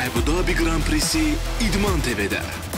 Əbu Dabi Grand Prixi İdman TV-də.